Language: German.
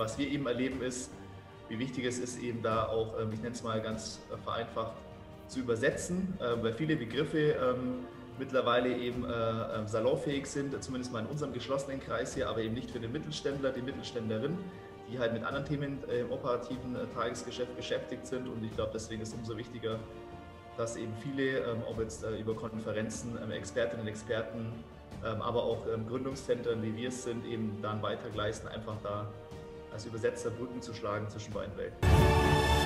was wir eben erleben ist, wie wichtig es ist, eben da auch, ähm, ich nenne es mal ganz äh, vereinfacht, zu übersetzen, äh, weil viele Begriffe ähm, mittlerweile eben äh, salonfähig sind, zumindest mal in unserem geschlossenen Kreis hier, aber eben nicht für den Mittelständler, die Mittelständlerin, die halt mit anderen Themen im operativen Tagesgeschäft beschäftigt sind. Und ich glaube, deswegen ist es umso wichtiger, dass eben viele, ob jetzt über Konferenzen, Expertinnen und Experten, aber auch Gründungszentren, wie wir es sind, eben dann weitergleisten, einfach da als Übersetzer Brücken zu schlagen zwischen beiden Welten.